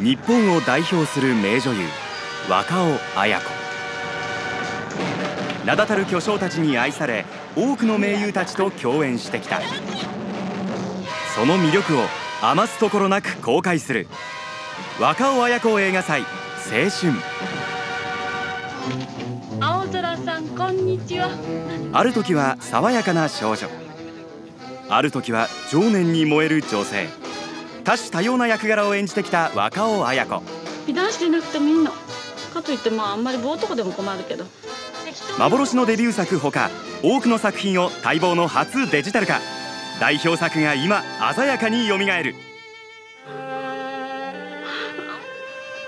日本を代表する名女優若尾綾子。名だたる巨匠たちに愛され多くの名優たちと共演してきた。その魅力を余すところなく公開する。若尾綾子映画祭青春。青空さんこんにちは。ある時は爽やかな少女。ある時は情念に燃える女性多種多様な役柄を演じてきた若尾綾子。美男子でなくてもいいのかといってまああんまり棒男でも困るけど。幻のデビュー作ほか多くの作品を待望の初デジタル化。代表作が今鮮やかによみがえる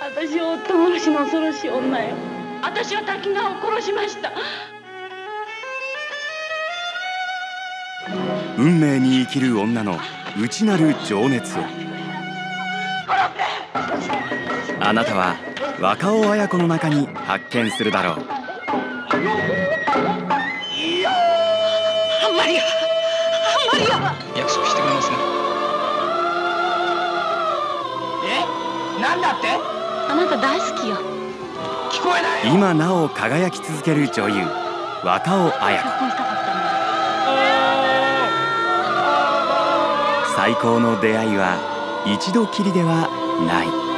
私は夫殺しの恐ろしい女よ。私は滝川を殺しました。運命に生きる女の内なる情熱をあなたは若尾綾子の中に発見するだろう。マリアマリア約束してくれますね。え？なんだって？あなた大好きよ。聞こえないよ。今なお輝き続ける女優若尾綾子。最高の出会いは一度きりではない。